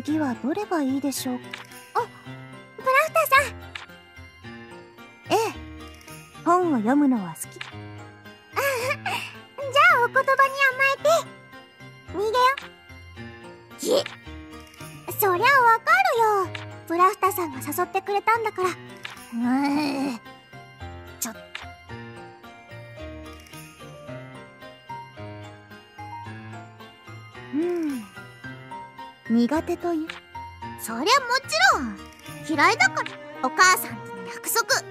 次はどれがいいでしょう？あプラフタさん。ええ。本を読むのは好き苦手という。そりゃもちろん。嫌いだからお母さんとの約束。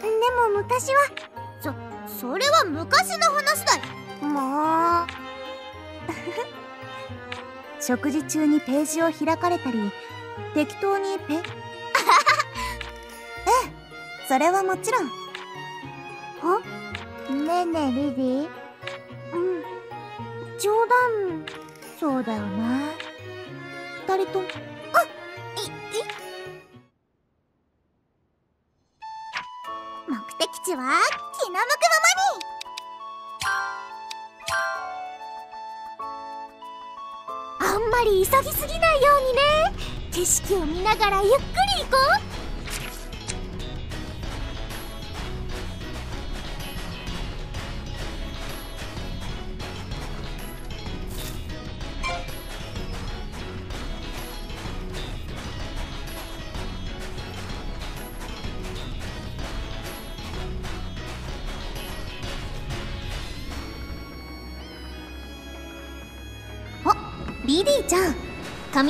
でも昔は。そそれは昔の話だよ。もう 食事中にページを開かれたり適当にペ ええそれはもちろん。あねえねえリリー。うん冗談そうだよな。二人とも。あいい。目的地は気の向くままに。あんまり急ぎすぎないようにね。景色を見ながらゆっくり行こう。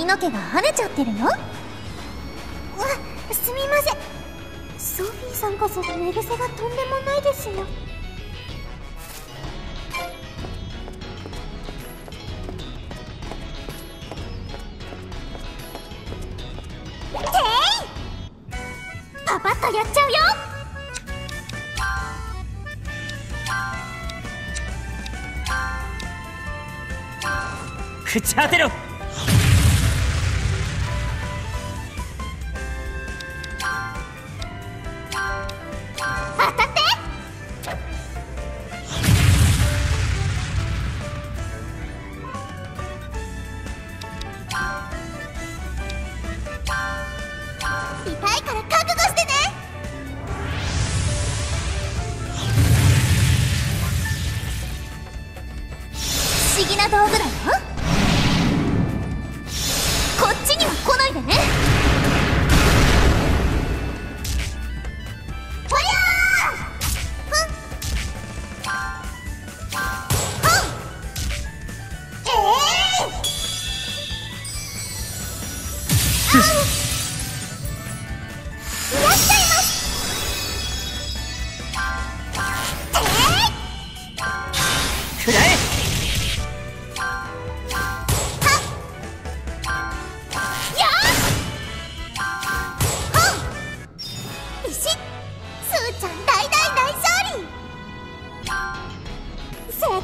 髪の毛が跳ねちゃってるの？わすみません。ソフィーさんこそ寝癖がとんでもないですよ。てい！パパッとやっちゃうよ！朽ち果てろ！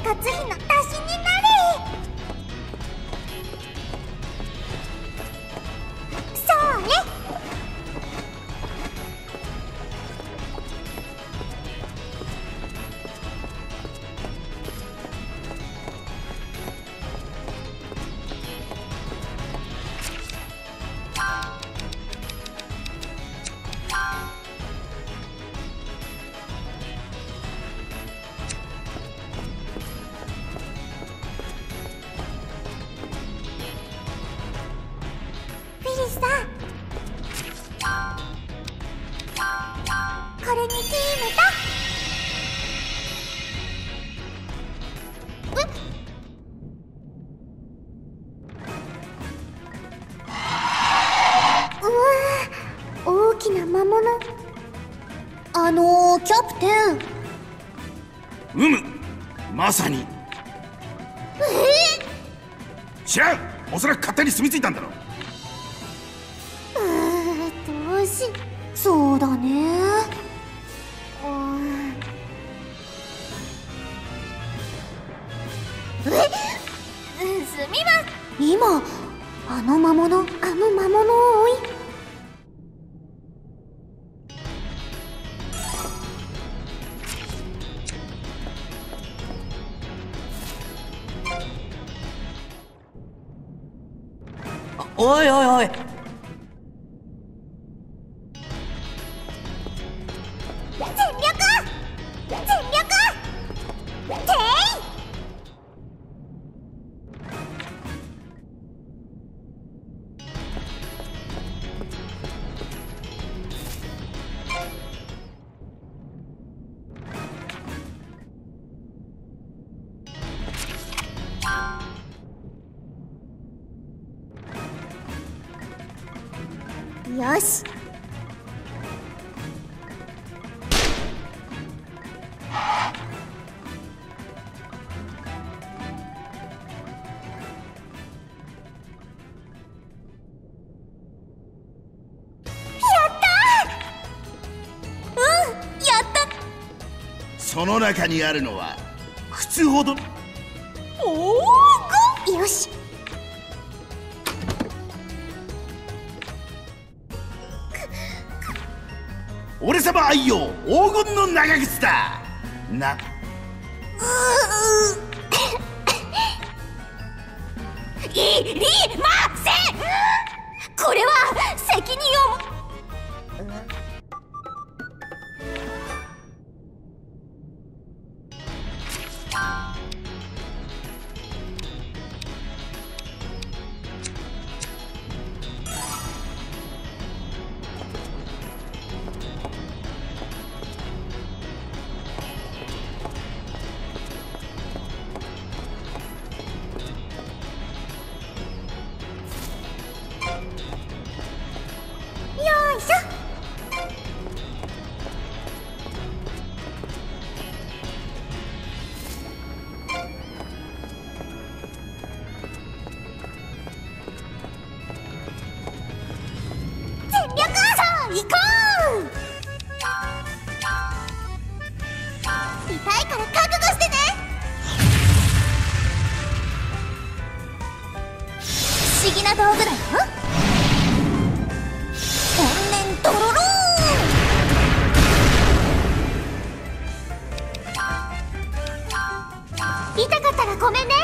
生活すみま今あの魔物あの魔物を追いおいおいおい。にあるのは靴ほど。おおよし。俺様愛用黄金の長靴だ。な。いりません。これは責任を道具だよ。天然ドロロー。痛かったらごめんね。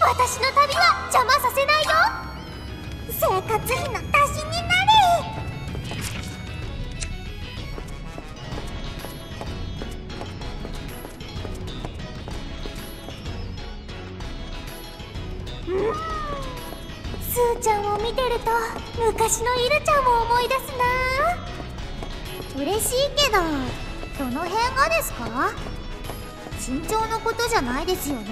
私の旅は邪魔させないよ。生活費の足し昔のイルちゃんを思い出すな。嬉しいけどどの辺がですか？身長のことじゃないですよね。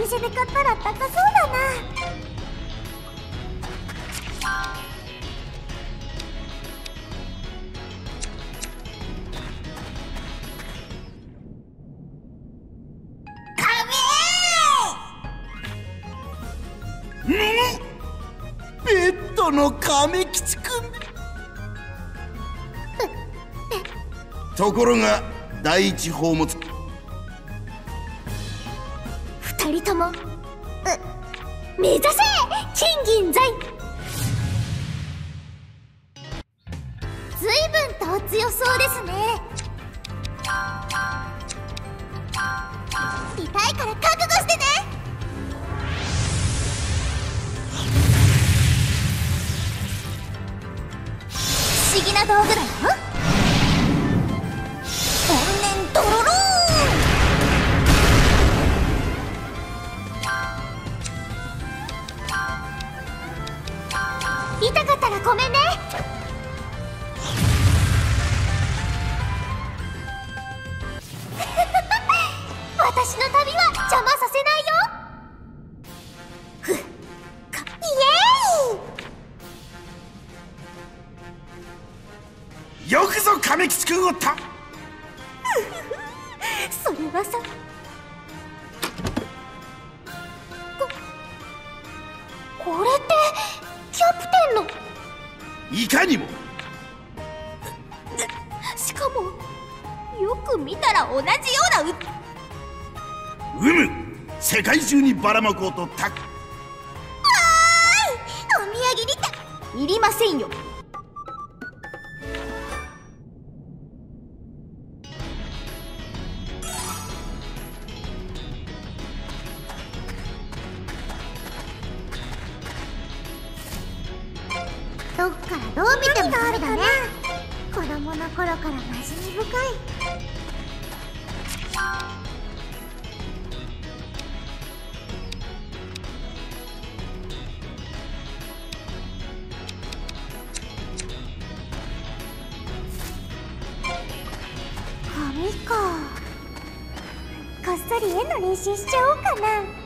店で買ったら高そうだな。亀吉くところが第一宝物。ラモと禁止しちゃおうかな。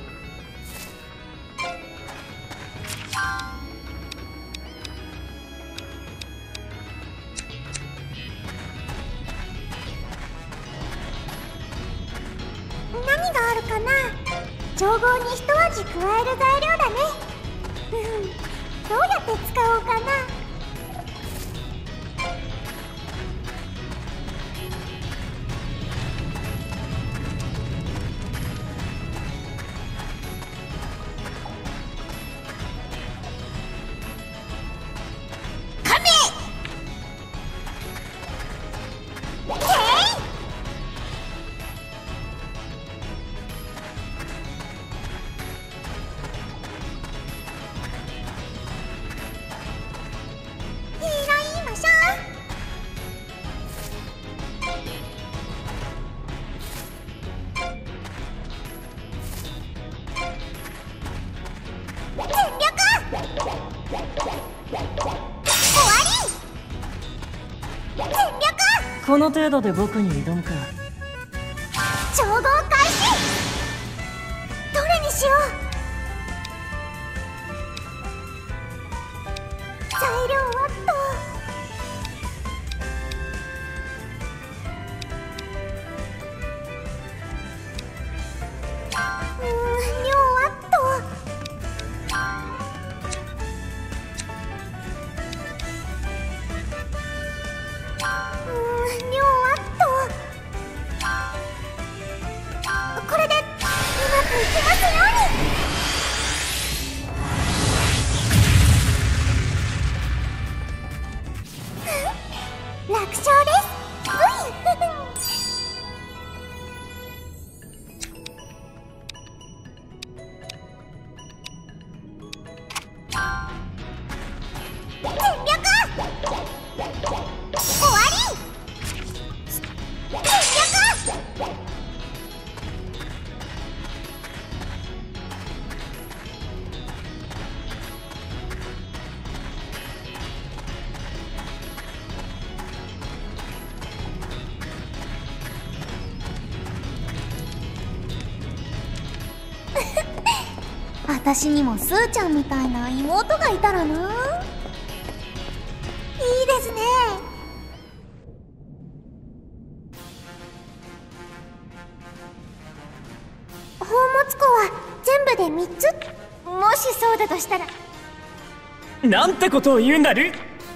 この程度で僕に挑むか。調合開始どれにしよう！私にもスーちゃんみたいな妹がいたらな。いいですね。宝物庫は全部で三つ。もしそうだとしたら。なんてことを言うんだル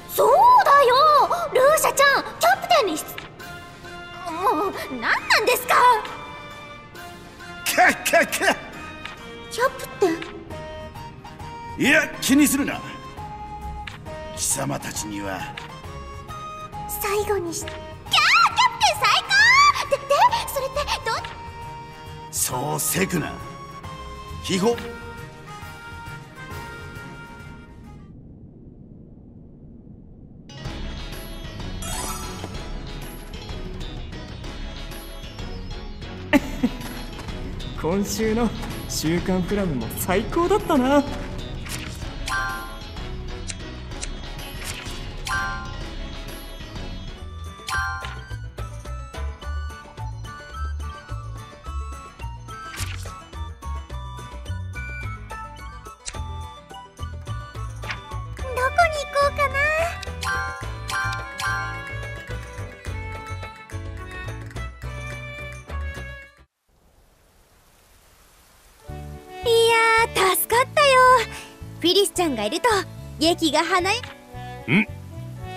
そうだよ。ルーシャちゃんキャプテンにしもう何なんですか。いや気にするな。貴様たちには。最後にしキャーキャプテン最高！ででそれってどそうせくな。秘宝。今週の「週刊プラム」も最高だったなちゃんがいると劇が華や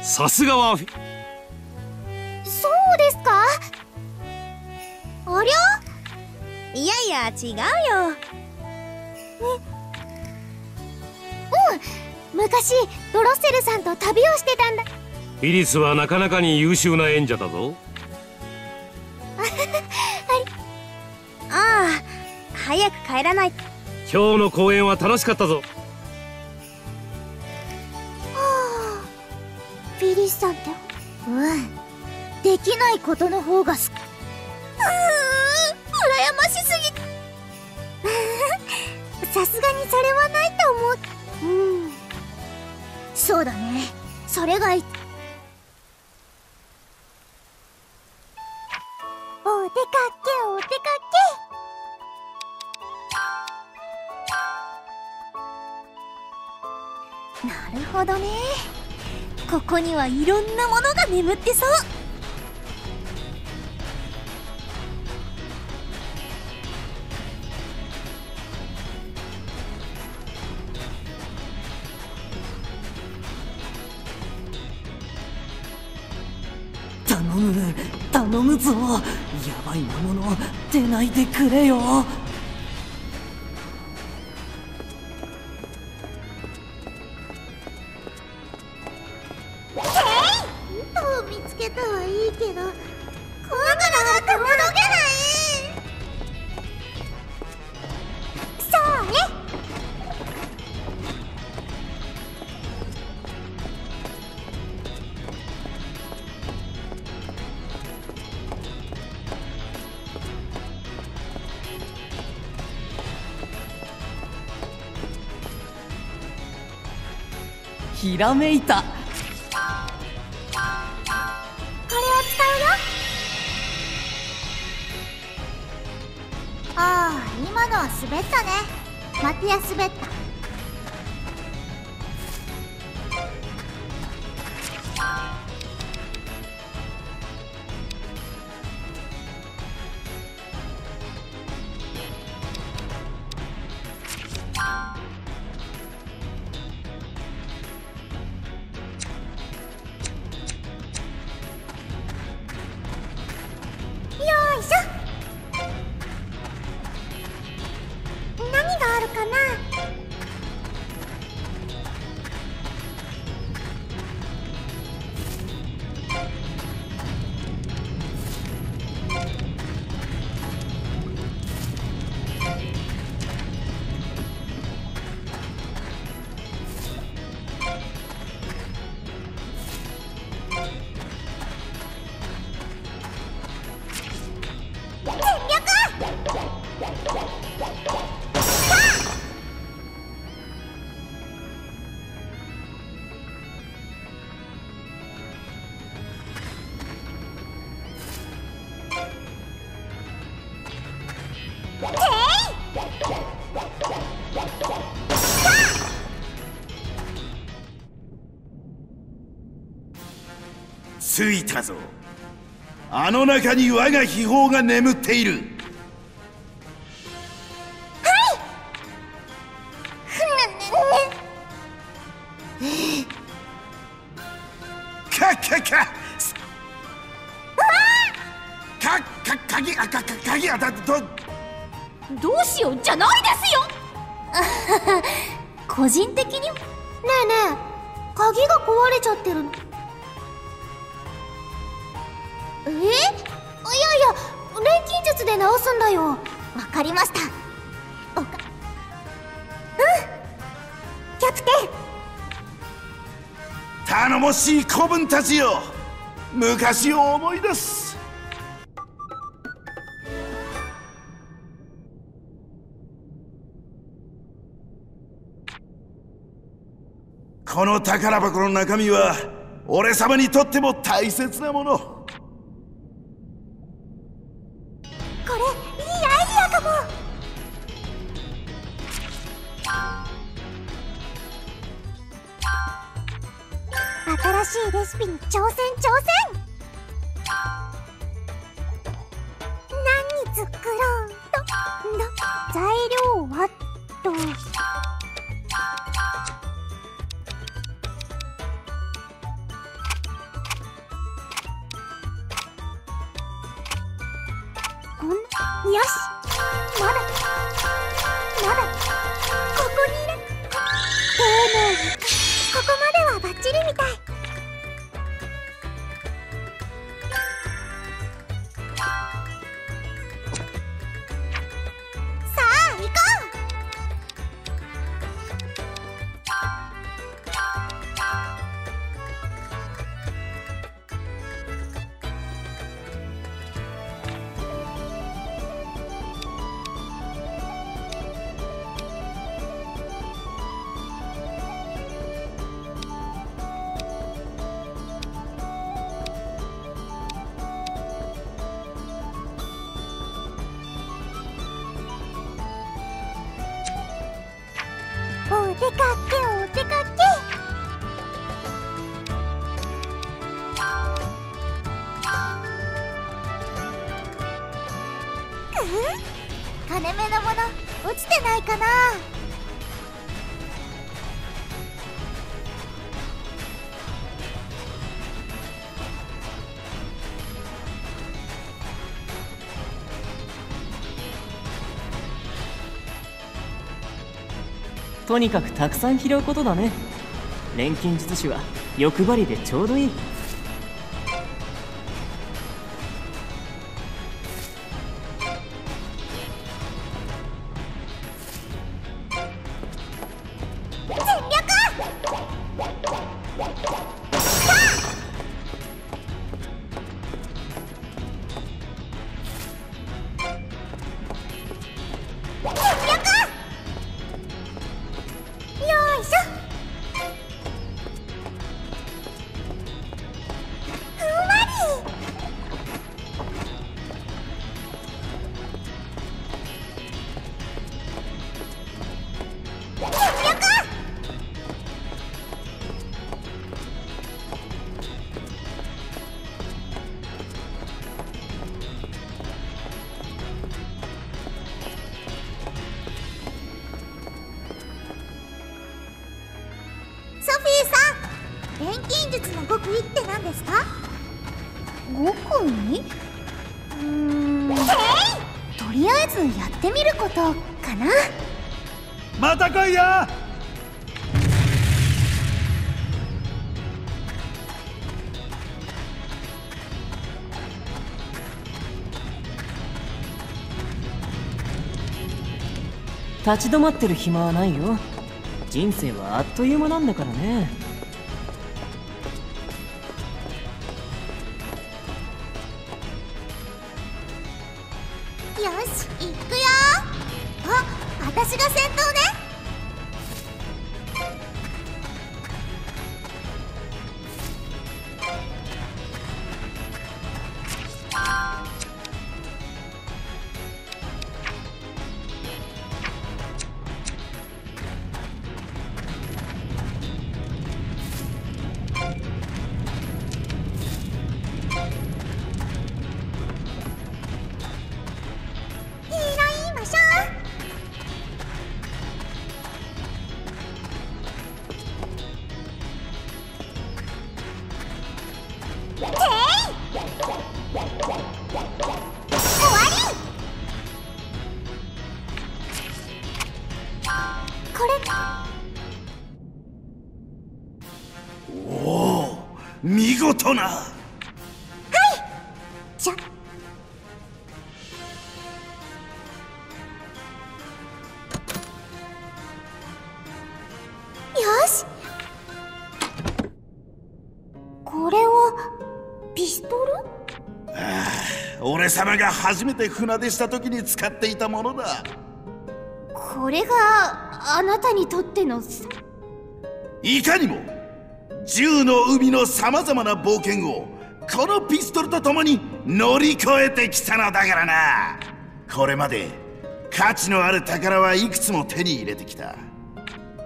さすがは。フィそうですか？ありゃいやいや違うよ。うん。昔ドロッセルさんと旅をしてたんだ。フィリスはなかなかに優秀な演者だぞ。ああ早く帰らない。今日の公演は楽しかったぞことの方がすうーん羨ましすぎ。さすがにそれはないと思う。うん。そうだね。それがい。お出かけお出かけ。なるほどね。ここにはいろんなものが眠ってそう。ぞやばい魔物出ないでくれよ。らめいた。これを使うよ。ああ今のは滑ったね。マティア滑った。着いたぞあの中に我が秘宝が眠っている。たちよ昔を思い出す。この宝箱の中身は俺様にとっても大切なもの。これいいアイディアかも。新しいレシピに挑戦挑戦。何作ろうと。の材料は？と。金目のもの落ちてないかな？とにかくたくさん拾うことだね。錬金術師は欲張りでちょうどいい。意って何ですか？極意うーん。とりあえずやってみることかな。また来いよ立ち止まってる暇はないよ。人生はあっという間なんだからね見事な。じゃよし。これはピストル？俺様が初めて船出した時に使っていたものだ。これがあなたにとってのさ。いかにも銃の海のさまざまな冒険をこのピストルと共に乗り越えてきたのだからな。これまで価値のある宝はいくつも手に入れてきた。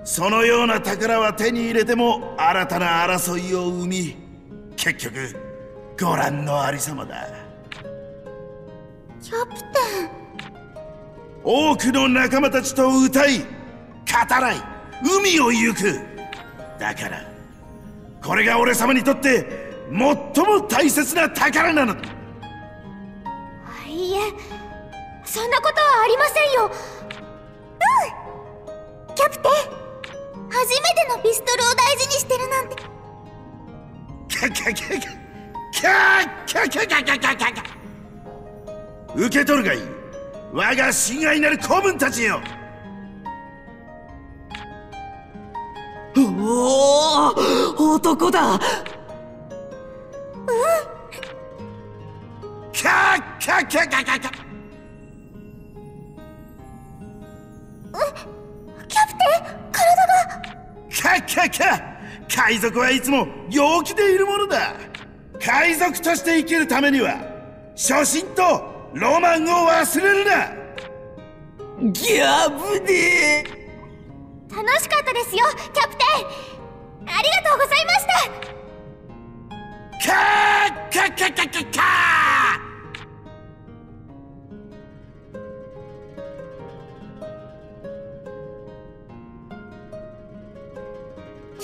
そのような宝は手に入れても新たな争いを生み結局ご覧のありさまだ。キャプテン。多くの仲間たちと歌い語らい海を行く。だからこれが俺様にとって最も大切な宝なのだ。いいえそんなことはありませんよ。うん。キャプテン初めてのピストルを大事にしてるなんて。キャキャキャキャキャキャキャキャキャキャキャキャ。受け取るがいい。我が親愛なる子分たちよ。おお男だ。キャッキャッキャッキャッキャッキャッキャプテン体がキャッキャッキャッ海賊はいつも陽気でいるものだ海賊として生きるためには初心とロマンを忘れるなギャブデ楽しかったですよキャプテンありがとうございました。キャッキャッキャッキ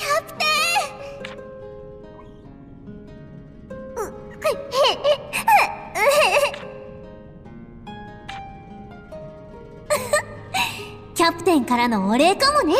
ャプテン。うっへキャプテンからのお礼かもね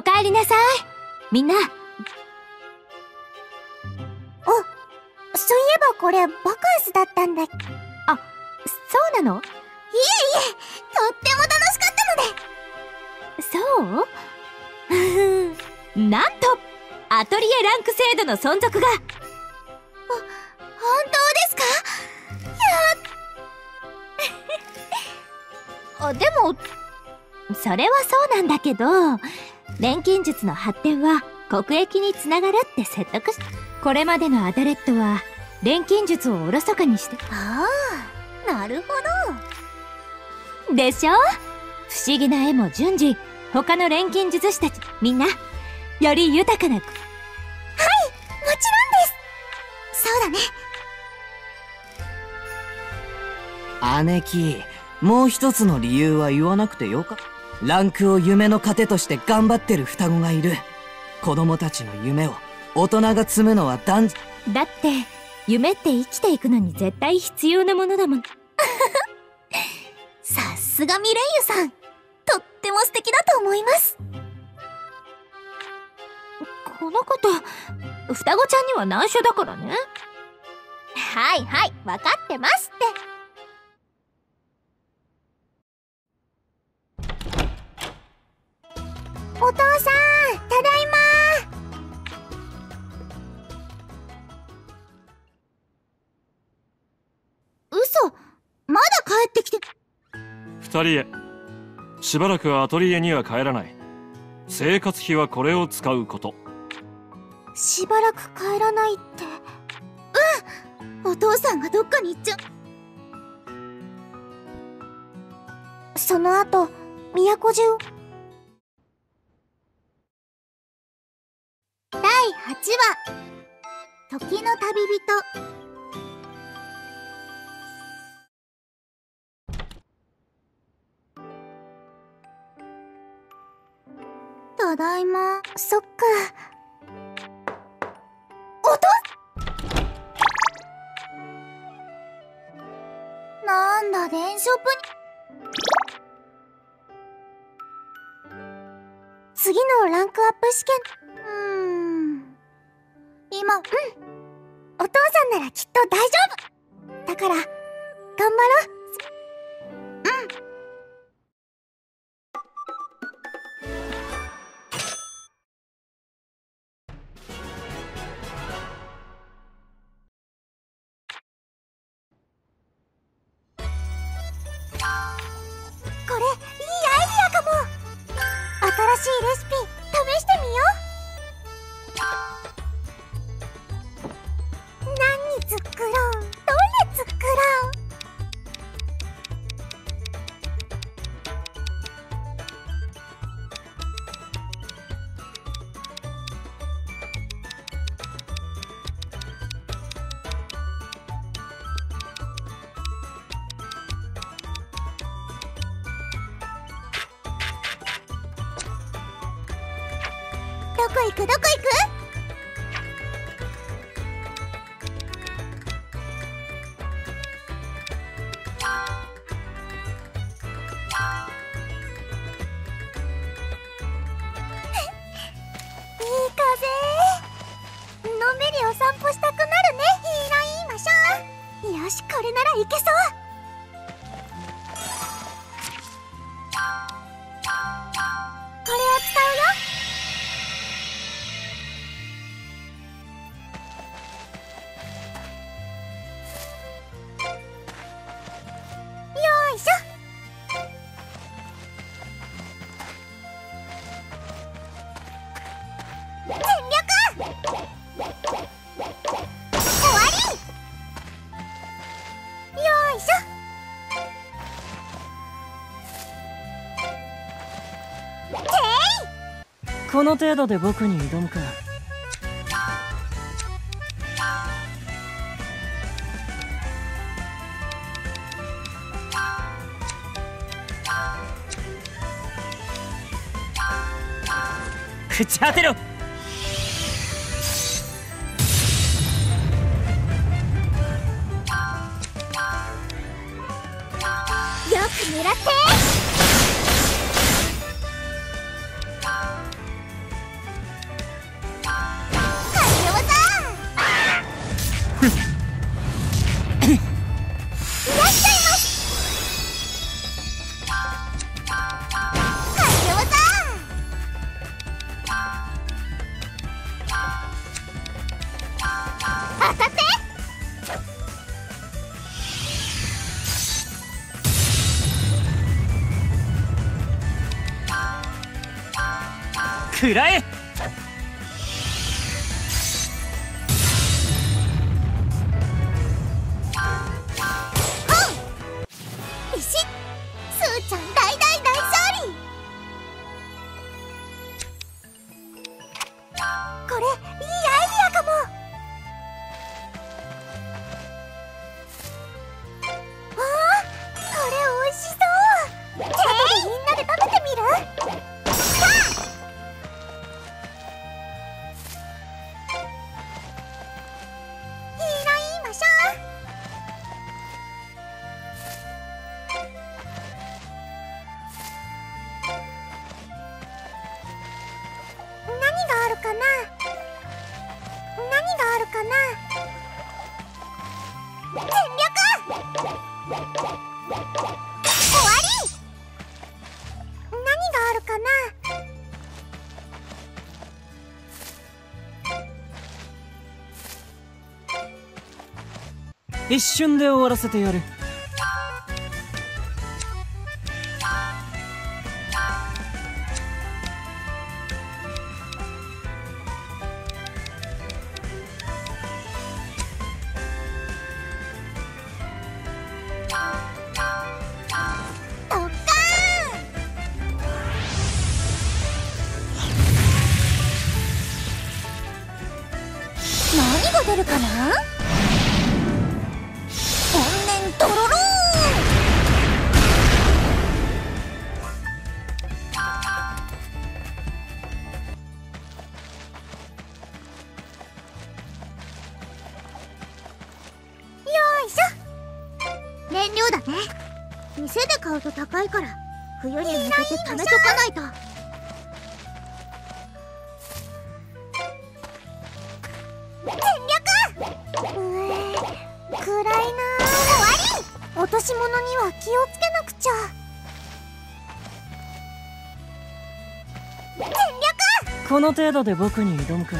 おかえりなさい。みんな。そういえばこれバカンスだったんだ。いえいあそうなの？えとっても楽しかったので。そう？なんとアトリエランク制度の存続が。本当ですか？あでもそれはそうなんだけど錬金術の発展は国益につながるって説得しこれまでのアダレットは錬金術をおろそかにして。ああなるほど。でしょ？不思議な絵も順次他の錬金術師たちみんなより豊かなもちろんです。そうだね。姉貴もう一つの理由は言わなくてよかランクを夢の糧として頑張ってる双子がいる。子供たちの夢を大人が積むのは断じだって夢って生きていくのに絶対必要なものだもん。さすがミレイユさん。とっても素敵だと思います。このこと双子ちゃんには内緒だからね。はいはい分かってますってお父さんただいま。嘘まだ帰ってきて。二人へ。しばらくアトリエには帰らない。生活費はこれを使うこと。しばらく帰らないって。うんお父さんがどっかに行っちゃう。その後都中8話時の旅人。ただいま。そっか。おとなんだ電ショップに。次のランクアップ試験。も、うん。お父さんならきっと大丈夫だから、頑張ろう。うん。この程度で僕に挑むか。朽ちてろ。狙って dirá 一瞬で終わらせてやる。何が出るかな？ろよいしょ。燃料だね。店で買うと高いから冬に向けて貯めとかないと。の程度で僕に挑むか。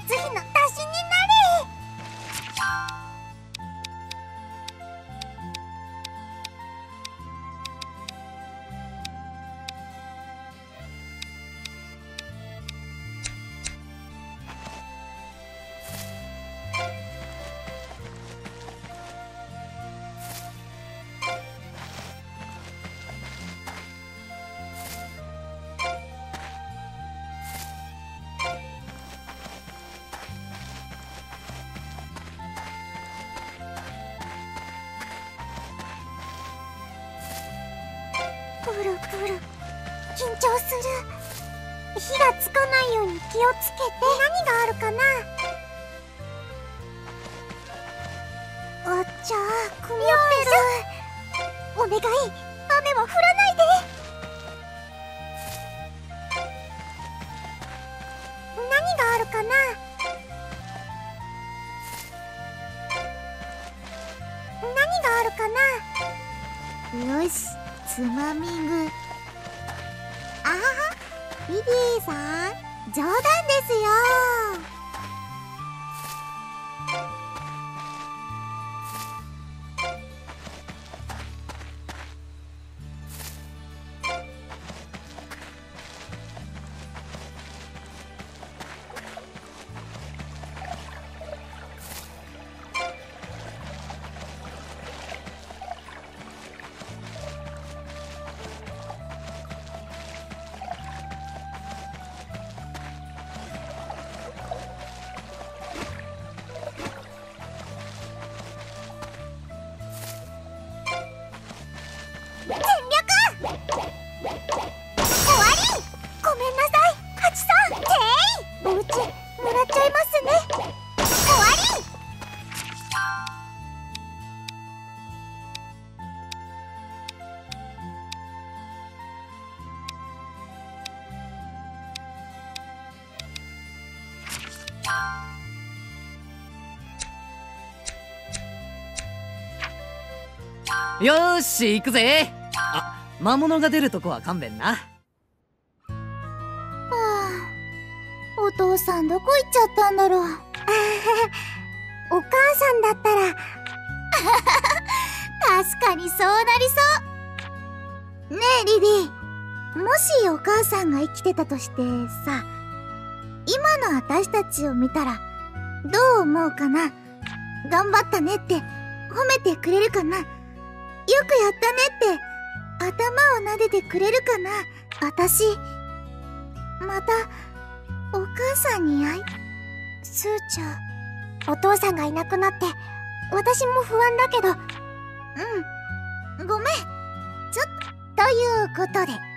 生活気をつけて。何があるかなあっちゃー曇ってるお願い雨は降らない。で何があるかな何があるかなよしつまみぐあはリリーさん冗談ですよ。よーし行くぜ。あ魔物が出るとこは勘弁な。はあお父さんどこ行っちゃったんだろう。お母さんだったら。確かにそうなりそう。ねえリリー。もしお母さんが生きてたとしてさ今の私たちを見たらどう思うかな。頑張ったねって褒めてくれるかな。よくやったねって頭を撫でてくれるかな私。またお母さんに会いすーちゃんお父さんがいなくなって私も不安だけどうんごめんちょっということで。